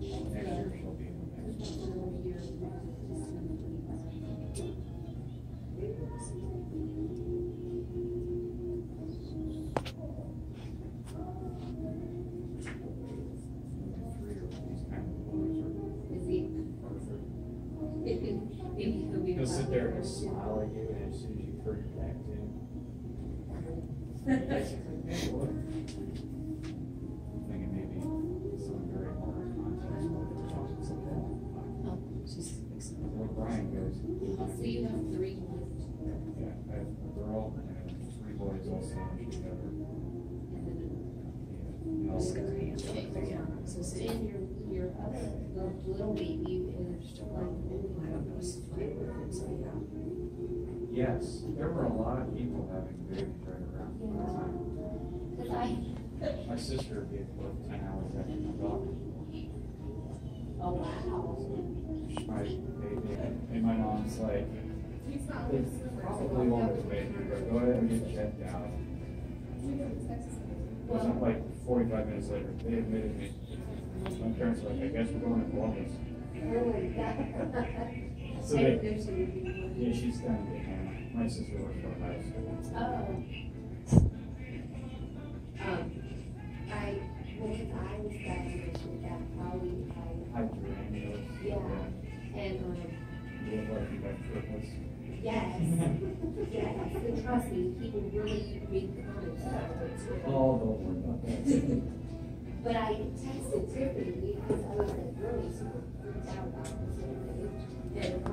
Next year she'll be in the next. Three of these kind of boys Is he? are- Maybe he'll be. He'll sit there and smile at you, and as soon as you turn your back to him. Where Brian So you have three left, yeah, I have a girl and three boys all sandwiched together. and then, Yeah. Just got her hand up there, yeah. So see, and your, your other little, little baby is oh, I don't know, it's fine, so yeah. Yes, there were a lot of people having babies right around the time. Cause I, My sister gave birth ten hours after my daughter. oh wow. My baby, mom's like, they probably won't admit you, but go ahead and get checked out. It wasn't like forty-five minutes later, they admitted me. My parents were like, I guess we're going to Columbus. So they, didn't know she would be. yeah, she's down in. My sister works for Ohio State. Oh. Um, I, cause I was diagnosed with that I drew. Yeah. and, um, yes, yes, and trust me, people really read the comments about. Oh, don't worry about that. But I texted Tiffany because I was like really? Super freaked out about this